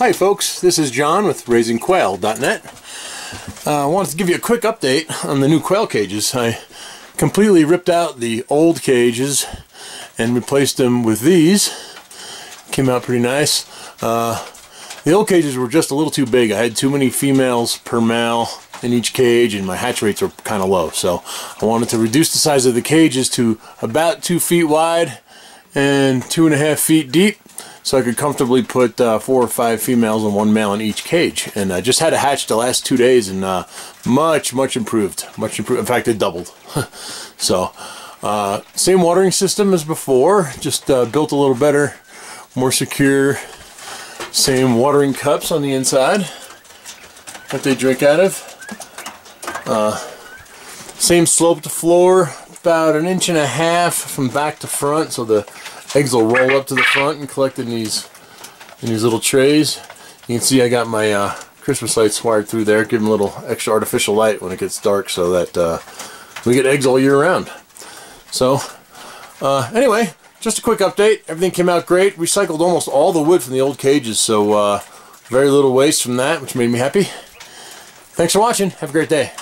Hi folks, this is John with RaisingQuail.net. Uh, I wanted to give you a quick update on the new quail cages. I completely ripped out the old cages and replaced them with these. Came out pretty nice. Uh, the old cages were just a little too big. I had too many females per male in each cage and my hatch rates were kind of low. So I wanted to reduce the size of the cages to about two feet wide and two and a half feet deep so I could comfortably put uh, four or five females and one male in each cage. And I just had a hatch the last two days and uh, much, much improved. Much improved. In fact, it doubled. so, uh, same watering system as before, just uh, built a little better, more secure. Same watering cups on the inside that they drink out of. Uh, same slope to floor, about an inch and a half from back to front, so the eggs will roll up to the front and collect in these in these little trays. You can see I got my uh, Christmas lights wired through there, give them a little extra artificial light when it gets dark so that uh, we get eggs all year round. So, uh, anyway, just a quick update. Everything came out great. Recycled almost all the wood from the old cages, so uh, very little waste from that, which made me happy. Thanks for watching. Have a great day.